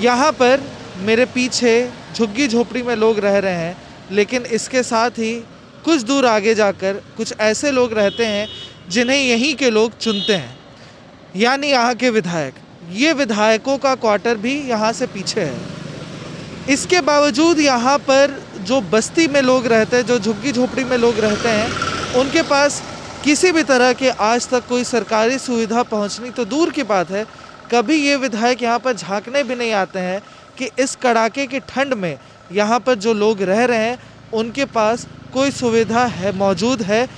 यहाँ पर मेरे पीछे झुग्गी झोपड़ी में लोग रह रहे हैं, लेकिन इसके साथ ही कुछ दूर आगे जाकर कुछ ऐसे लोग रहते हैं जिन्हें यहीं के लोग चुनते हैं। यानी यहाँ के विधायक। ये विधायकों का क्वार्टर भी यहाँ से पीछे है। इसके बावजूद यहाँ पर जो बस्ती में लोग रहते हैं, जो झुग्गी झोपड़ी में लोग रहते हैं, उनके पास किसी भी तरह के आज तक कोई सरकारी सुविधा पहुँचनी तो दूर की बात है कभी ये विधायक यहाँ पर झांकने भी नहीं आते हैं कि इस कड़ाके की ठंड में यहाँ पर जो लोग रह रहे हैं, उनके पास कोई सुविधा है, मौजूद है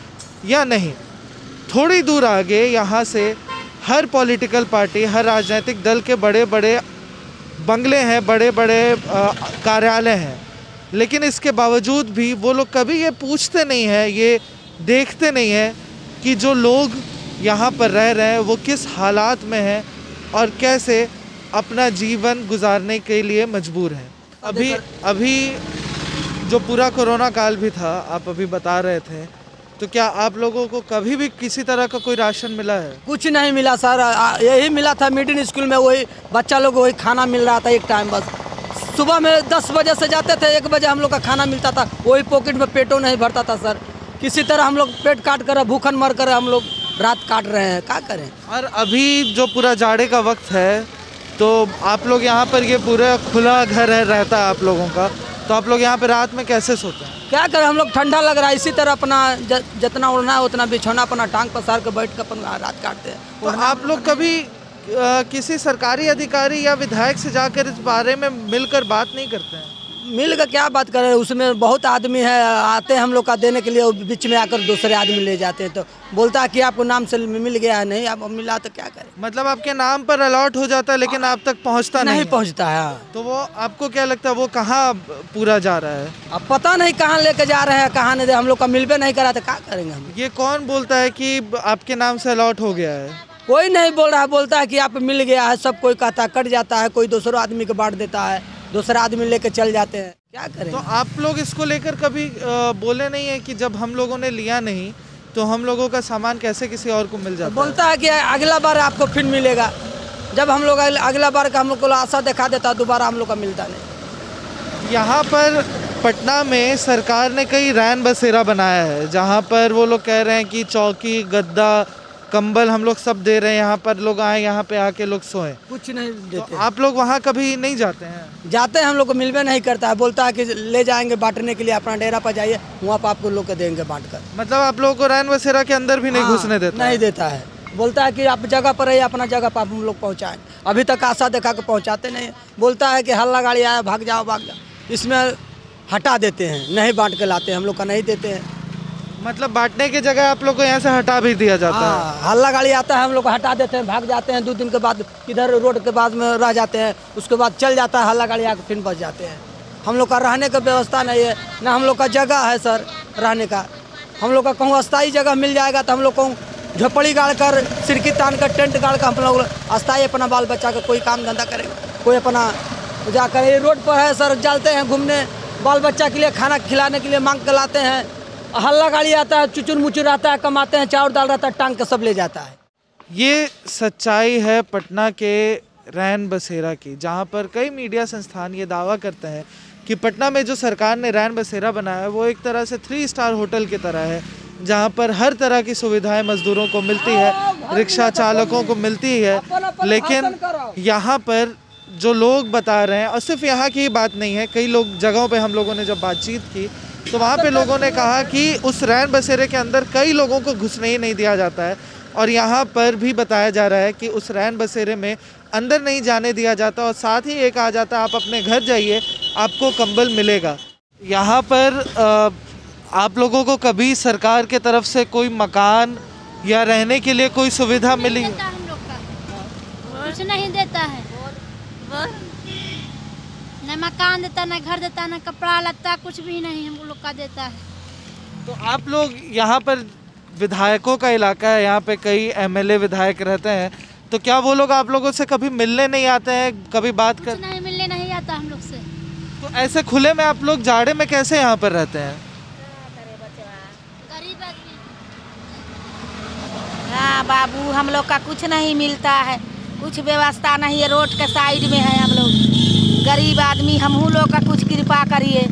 या नहीं? थोड़ी दूर आगे यहाँ से हर पॉलिटिकल पार्टी, हर राजनीतिक दल के बड़े बड़े बंगले हैं बड़े बड़े कार्यालय हैं। लेकिन इसके बावजूद भी वो लोग कभी ये पूछते नहीं हैं, ये देखते नहीं हैं कि जो लोग यहाँ पर रह रहे हैं, वो किस हालात में हैं मिला है? कुछ नहीं मिला सर। यही मिला था मिडिल स्कूल में वही बच्चा लोग वही खाना मिल रहा था एक टाइम बस। सुबह में दस बजे से जाते थे एक बजे हम लोग का खाना मिलता था। वही पॉकेट में पेटो नहीं भरता था सर। किसी तरह हम लोग पेट काट कर भूखन मर कर हम लोग रात काट रहे हैं क्या करें? और अभी जो पूरा जाड़े का वक्त है तो आप लोग यहाँ पर ये पूरा खुला घर है रहता है आप लोगों का। तो आप लोग यहाँ पे रात में कैसे सोते हैं? क्या करें हम लोग ठंडा लग रहा है इसी तरह अपना ज- जितना उड़ना है उतना बिछौना अपना टांग पसार के बैठ कर अपन रात काटते हैं। तो आप लोग कभी किसी सरकारी अधिकारी या विधायक से जाकर इस बारे में मिलकर बात नहीं करते हैं? मिल कर क्या बात करें उसमें बहुत आदमी है आते हैं हम लोग का देने के लिए बीच में आकर दूसरे आदमी ले जाते हैं तो बोलता है कि आपको नाम से मिल गया है नहीं आप मिला तो क्या करें? मतलब आपके नाम पर अलॉट हो जाता है लेकिन आप तक पहुँचता नहीं नहीं। पहुँचता है हाँ। तो वो आपको क्या लगता है वो कहाँ पूरा जा रहा है? अब पता नहीं कहाँ लेके जा रहे हैं कहाँ नहीं दे हम लोग का मिलबे नहीं करा तो क्या करेंगे हम? ये कौन बोलता है कि आपके नाम से अलॉट हो गया है? कोई नहीं बोल रहा है बोलता है कि आप मिल गया है सब कोई कहता कट जाता है कोई दूसरों आदमी को बांट देता है। दूसरा आदमी लेके चल जाते हैं। क्या करें? तो आप लोग इसको लेकर कभी बोले नहीं है कि जब हम लोगों ने लिया नहीं तो हम लोगों का सामान कैसे किसी और को मिल जाता है? बोलता है कि अगला बार आपको फिर मिलेगा। जब हम लोग अगला- बार का हम लोग को आशा दिखा देता है दोबारा हम लोग का मिलता नहीं। यहाँ पर पटना में सरकार ने कई रैन बसेरा बनाया है जहाँ पर वो लोग कह रहे हैं कि चौकी गद्दा कंबल हम लोग सब दे रहे हैं यहाँ पर लोग आए यहाँ पे आके लोग सोए। कुछ नहीं देते तो देते। आप लोग वहाँ कभी नहीं जाते हैं? जाते हैं हम लोग को मिलबे नहीं करता है। बोलता है कि ले जाएँगे बांटने के लिए अपना डेरा पर जाइए वहाँ पर आपको लोग को देंगे बांट कर मतलब आप लोगों को रैन बसेरा के अंदर भी नहीं हाँ, घुसने देता नहीं देता है। बोलता है कि आप जगह पर रहिए अपना जगह पर हम लोग पहुँचाएँ। अभी तक आशा दिखा के पहुँचाते नहीं। बोलता है कि हल्ला गाड़ी आया भाग जाओ भाग जाओ। इसमें हटा देते हैं नहीं बांट के लाते हैं हम लोग का नहीं देते हैं। मतलब बांटने की जगह आप लोग को यहाँ से हटा भी दिया जाता आ, है। हाँ हल्ला गाड़ी आता है हम लोग को हटा देते हैं भाग जाते हैं दो दिन के बाद इधर रोड के बाद में रह जाते हैं उसके बाद चल जाता है हल्ला गाड़ी आकर फिर बच जाते हैं। हम लोग का रहने का व्यवस्था नहीं है ना हम लोग का जगह है सर रहने का। हम लोग का कहूँ अस्थायी जगह मिल जाएगा तो हम लोग कहूँ झोपड़ी गाड़ कर सिरकी तान कर टेंट गाड़ कर हम लोग अस्थायी अपना बाल बच्चा का कोई काम धंधा करेंगे कोई अपना जाकर ये रोड पर है सर जाते हैं घूमने बाल बच्चा के लिए खाना खिलाने के लिए मांग कर लाते हैं। हल्ला गाड़ी आता है चुचुर मुचुर आता है कमाते हैं चावल दाल रहता है टांग के सब ले जाता है। ये सच्चाई है पटना के रैन बसेरा की जहाँ पर कई मीडिया संस्थान ये दावा करते हैं कि पटना में जो सरकार ने रैन बसेरा बनाया है वो एक तरह से थ्री स्टार होटल की तरह है जहाँ पर हर तरह की सुविधाएँ मजदूरों को मिलती है रिक्शा चालकों को मिलती है लेकिन यहाँ पर जो लोग बता रहे हैं और सिर्फ़ यहाँ की ही बात नहीं है कई लोग जगहों पे हम लोगों ने जब बातचीत की तो वहाँ पे लोगों ने कहा कि उस रैन बसेरे के अंदर कई लोगों को घुसने ही नहीं दिया जाता है। और यहाँ पर भी बताया जा रहा है कि उस रैन बसेरे में अंदर नहीं जाने दिया जाता और साथ ही एक आ जाता है आप अपने घर जाइए आपको कंबल मिलेगा। यहाँ पर आप लोगों को कभी सरकार के तरफ़ से कोई मकान या रहने के लिए कोई सुविधा मिली? देता हम लोग का। कुछ नहीं देता है। न मकान देता न घर देता न कपड़ा लत्ता कुछ भी नहीं हम लोग का देता है। तो आप लोग यहाँ पर विधायकों का इलाका है यहाँ पे कई एमएलए विधायक रहते हैं तो क्या वो लोग आप लोगों से कभी मिलने नहीं आते हैं कभी बात कर नहीं मिलने नहीं आता हम लोग से। तो ऐसे खुले में आप लोग जाड़े में कैसे यहाँ पर रहते हैं? गरीब आदमी। हाँ बाबू हम लोग का कुछ नहीं मिलता है कुछ व्यवस्था नहीं है रोड के साइड में है हम लोग। गरीब आदमी हमहू लोग का कुछ कृपा करिए।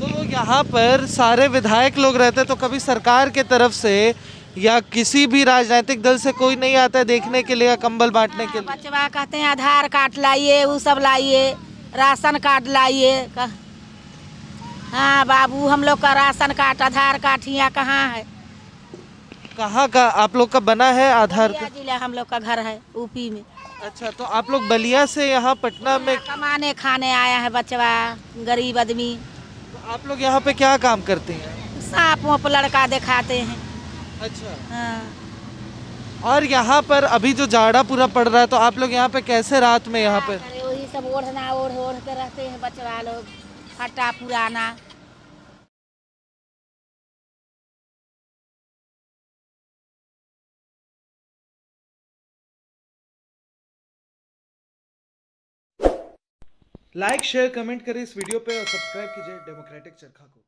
तो यहाँ पर सारे विधायक लोग रहते तो कभी सरकार के तरफ़ से या किसी भी राजनीतिक दल से कोई नहीं आता है देखने के लिए या कंबल बांटने के लिए? बचवा कहते हैं आधार कार्ड लाइए वो सब लाइए राशन कार्ड लाइए हाँ बाबू हम लोग का राशन कार्ड आधार कार्ड यहाँ कहाँ है? कहाँ का आप लोग का बना है आधार जिला हम लोग का घर है यूपी में। अच्छा तो आप लोग बलिया से यहाँ पटना में कमाने खाने आया है बचवा गरीब आदमी। तो आप लोग यहाँ पे क्या काम करते हैं? सांप वाप लड़का दिखाते हैं। अच्छा। हाँ। और यहाँ पर अभी जो जाड़ा पूरा पड़ रहा है तो आप लोग यहाँ पे कैसे रात में यहाँ पे वही सब ओढ़ना ओढ़ ओढ़ के रहते हैं बचवा लोग। फटा पुराना। लाइक शेयर कमेंट करें इस वीडियो पे और सब्सक्राइब कीजिए डेमोक्रेटिक चरखा को।